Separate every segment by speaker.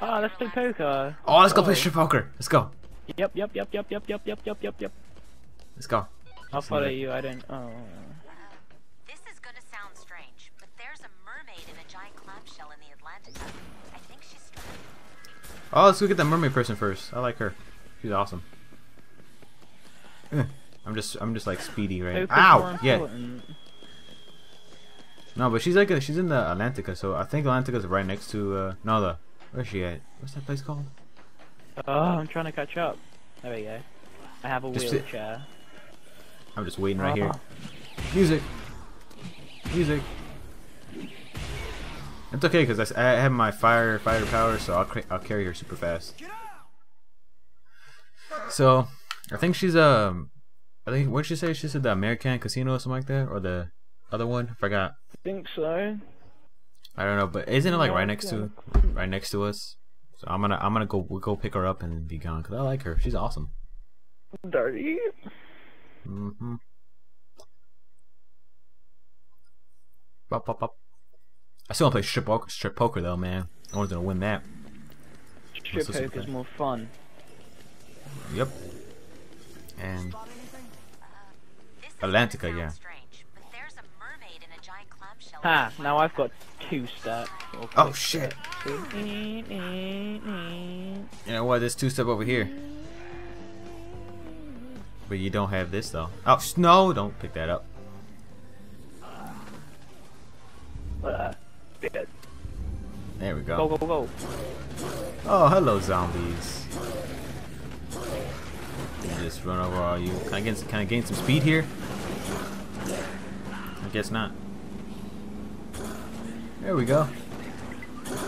Speaker 1: Oh, let's play poker.
Speaker 2: Oh, let's go play strip poker. Let's go.
Speaker 1: Yep, yep, yep, yep, yep, yep, yep, yep, yep, yep.
Speaker 2: Let's go.
Speaker 1: I'll
Speaker 2: See
Speaker 1: follow you. I don't. Oh.
Speaker 3: This is gonna sound strange, but there's a mermaid in a giant clamshell in the Atlantic. I think she's stranded.
Speaker 2: Oh, let's go get that mermaid person first. I like her. She's awesome. Eh, I'm just, I'm just like speedy, right?
Speaker 1: Poker's
Speaker 2: Ow! Yeah. No, but she's like, a, she's in the Atlantica, so I think Atlantica's right next to, uh, no, the, where's she at? What's that place called?
Speaker 1: Oh, I'm trying to catch up. There we go. I have a
Speaker 2: Just sit-
Speaker 1: wheelchair.
Speaker 2: I'm just waiting right here.
Speaker 1: Oh.
Speaker 2: Music. Music. It's okay because I, I have my fire fighter power, so I'll I'll carry her super fast. So, I think she's um, I think what did she say? She said the American Casino or something like that, or the other one. I forgot.
Speaker 1: I think so.
Speaker 2: I don't know, but isn't it like right next to right next to us? So I'm gonna I'm gonna go we'll go pick her up and be gone because I like her. She's awesome.
Speaker 1: Dirty.
Speaker 2: Mm-hmm. Pop, pop, pop. I still want to play strip poker, strip poker though, man. I wanted to win that.
Speaker 1: Strip poker
Speaker 2: is
Speaker 1: more fun.
Speaker 2: Yep. And
Speaker 3: This
Speaker 2: Atlantica, yeah.
Speaker 3: Strange, but there's a mermaid in a giant clamshell. in
Speaker 1: Ha! Now I've got two or
Speaker 2: oh shit! You know what? There's two step over here. But you don't have this though. Oh no! Don't pick that up.
Speaker 1: Uh.
Speaker 2: There we
Speaker 1: Go,
Speaker 2: go.
Speaker 1: go, go.
Speaker 2: Oh, hello zombies. Just run over all you. Can I get can I gain some speed here? I guess not. There we go. Look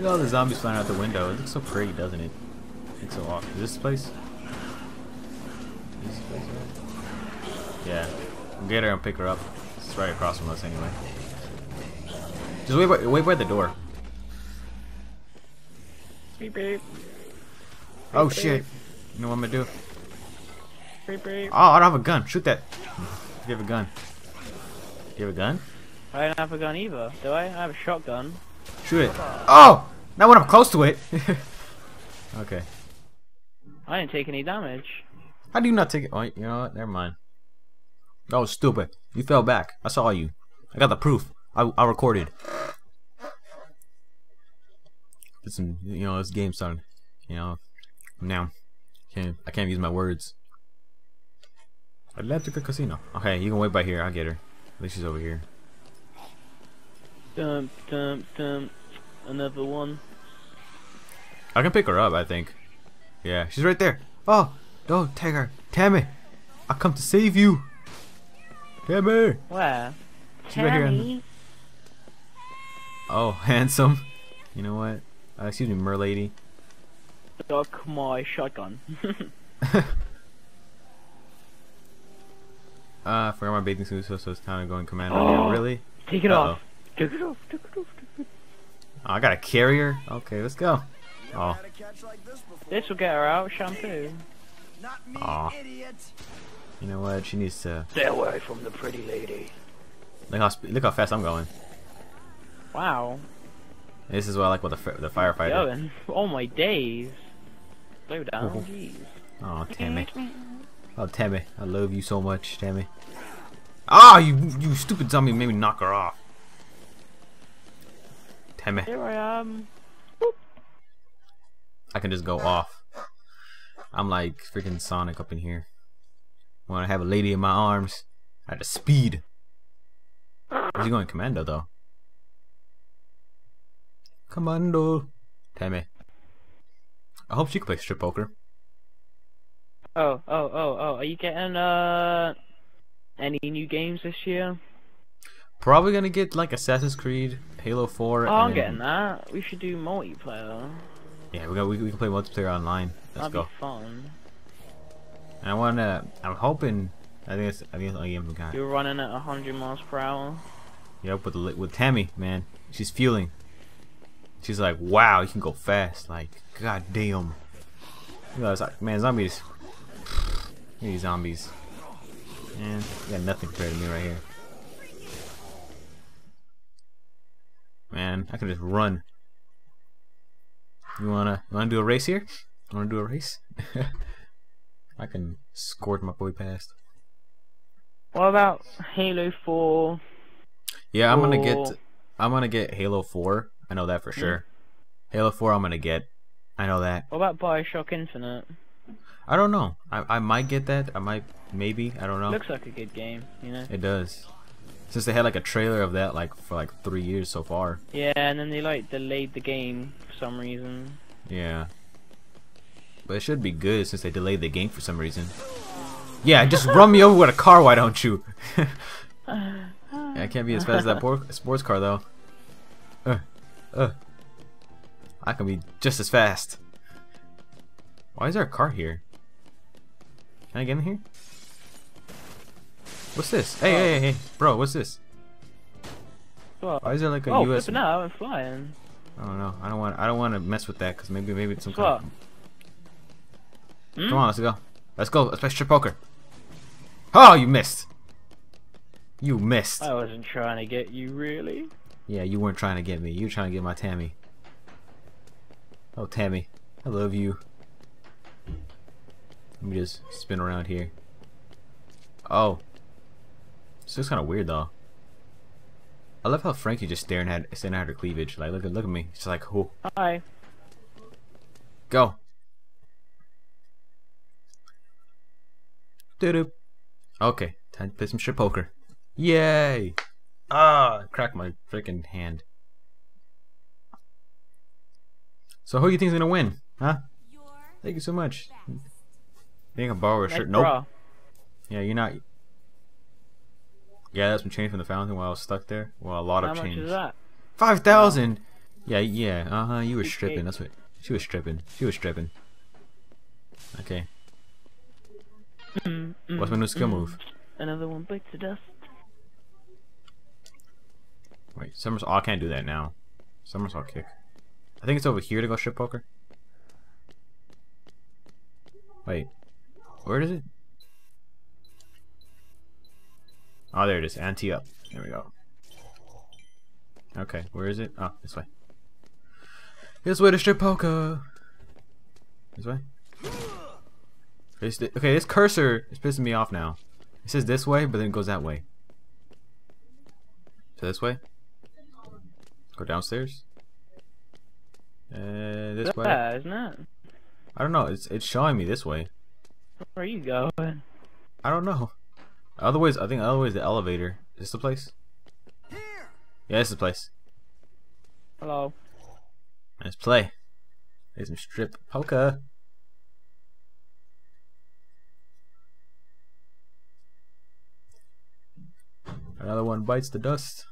Speaker 2: at all the zombies flying out the window. It looks so pretty, doesn't it? It's so awesome. Is this the place? This place right? Yeah. We'll get her and pick her up. It's right across from us anyway. Just wait by, wait by the door.
Speaker 1: Beep, beep.
Speaker 2: Oh shit. You know what I'm gonna do?
Speaker 1: Beep, beep.
Speaker 2: Oh, I don't have a gun. Shoot that. You have a gun. You have a gun?
Speaker 1: I don't have a gun either, do I? I have a shotgun.
Speaker 2: Shoot it. Oh! Now when I'm close to it. okay.
Speaker 1: I didn't take any damage.
Speaker 2: How do you not take it? Oh, you know what? Never mind. That was stupid. You fell back. I saw you. I got the proof. I, I recorded. Listen, you know, this game started. You know, now can't I can't use my words. Atlantica Casino. Okay, you can wait by here. I'll get her. At least she's over here.
Speaker 1: Dum, dum, dum. Another one.
Speaker 2: I can pick her up, I think. Yeah, she's right there. Oh, don't take her. Tammy, I come to save you. Tammy.
Speaker 1: Where?
Speaker 2: She's right here. Oh, handsome. You know what? Uh, excuse me, merlady.
Speaker 1: Duck my shotgun.
Speaker 2: Uh, I forgot my bathing suit, so, so it's time to go in commando
Speaker 1: Oh.
Speaker 2: here. Really?
Speaker 1: Take it. Take it off. Take it off. Take it off.
Speaker 2: Oh, I got a carrier? Okay, let's go. Oh,
Speaker 4: Had a catch like this
Speaker 1: will get her out. Shampoo.
Speaker 4: Not
Speaker 2: Aw.
Speaker 4: idiot.
Speaker 2: you know what? She needs to...
Speaker 1: Stay away from the pretty lady.
Speaker 2: Look how, look how fast I'm going.
Speaker 1: Wow.
Speaker 2: This is what I like with the, the firefighter.
Speaker 1: Going. Oh my days. Slow down.
Speaker 2: Oh.
Speaker 1: Jeez.
Speaker 2: Oh, Tammy. Oh, Tammy. I love you so much, Tammy. Ah, you you stupid zombie made me knock her off. Tammy.
Speaker 1: Here I am.
Speaker 2: I can just go off. I'm like freaking Sonic up in here. When I have a lady in my arms at the speed. Where's he going commando though? Commando. Tammy. I hope she can play strip poker.
Speaker 1: Oh, oh, oh, oh. Are you getting uh any new games this year?
Speaker 2: Probably gonna get like Assassin's Creed, Halo 4.
Speaker 1: Oh, I'm getting that. We should do multiplayer.
Speaker 2: Yeah, we got we, we can play multiplayer online. Let's
Speaker 1: That'd
Speaker 2: go.
Speaker 1: be fun.
Speaker 2: And I wanna. I'm hoping. I think it's. I think it's only game got.
Speaker 1: You're running at 100 miles per hour.
Speaker 2: Yep, with the, with Tammy, man, she's feeling. She's like, wow, you can go fast. Like, god damn. You know, it's like, man, zombies. These zombies. Man, you got nothing compared to me right here. Man, I can just run. You wanna you wanna do a race here? Wanna do a race? I can squirt my boy past.
Speaker 1: What about Halo 4?
Speaker 2: Yeah, I'm gonna get I'm gonna get Halo 4. I know that for sure. Halo 4 I'm gonna get. I know that.
Speaker 1: What about Bioshock Infinite?
Speaker 2: I don't know. I I might get that. I might maybe. I don't know.
Speaker 1: Looks like a good game, you know?
Speaker 2: It does. Since they had like a trailer of that like for like three years so far.
Speaker 1: Yeah, and then they like delayed the game for some reason.
Speaker 2: Yeah. But it should be good since they delayed the game for some reason. Yeah, just run me over with a car, why don't you? yeah, I can't be as fast as that sports car though. Uh, uh. I can be just as fast. Why is there a car here? Can I get in here? What's this? Hey, hey, hey, hey, bro, what's this?
Speaker 1: What?
Speaker 2: Why is there like a
Speaker 1: oh,
Speaker 2: US?
Speaker 1: flipping out, I'm flying.
Speaker 2: I don't know. I don't want. I don't want to mess with that because maybe maybe it's some
Speaker 1: What?
Speaker 2: kind.
Speaker 1: Hmm?
Speaker 2: Of, come on, let's go. Let's go. Let's play strip poker. Oh, you missed. You missed.
Speaker 1: I wasn't trying to get you, really.
Speaker 2: Yeah, you weren't trying to get me. You were trying to get my Tammy. Oh, Tammy, I love you. Let me just spin around here. Oh, this looks kind of weird though. I love how Frankie just staring at staring at her cleavage. Like, look at look at me. She's like, oh,
Speaker 1: Hi.
Speaker 2: go. Doo-doo. Okay, time to play some strip poker. Yay! Ah, cracked my freaking hand. So who do you think's gonna win? Huh? Thank you so much. Think I borrow a
Speaker 1: Nice
Speaker 2: shirt? Nope. Yeah, you're not. Yeah, that's been changed from the fountain while I was stuck there. Well, a lot
Speaker 1: How
Speaker 2: of change. Five thousand. Yeah, yeah. Uh huh. You were stripping. That's what. She was stripping. She was stripping. Okay.
Speaker 1: Mm,
Speaker 2: What's
Speaker 1: mm,
Speaker 2: my new skill
Speaker 1: mm.
Speaker 2: move?
Speaker 1: Another one bites the dust.
Speaker 2: Wait, somersault. Oh, I can't do that now. Somersault kick. I think it's over here to go strip poker. Wait, where is it? Oh, there it is. Ante up. There we go. Okay, where is it? Oh, this way. This way to strip poker. This way. Okay, this cursor is pissing me off now. It says this way, but then it goes that way. So this way. Go downstairs. Uh, this way.
Speaker 1: Yeah, isn't it?
Speaker 2: I don't know. It's it's showing me this way.
Speaker 1: Where are you going?
Speaker 2: I don't know. Otherwise, I think otherwise the elevator. Is this the place? Yeah, this is the place.
Speaker 1: Hello.
Speaker 2: Let's play. Play some strip poker. Another one bites the dust.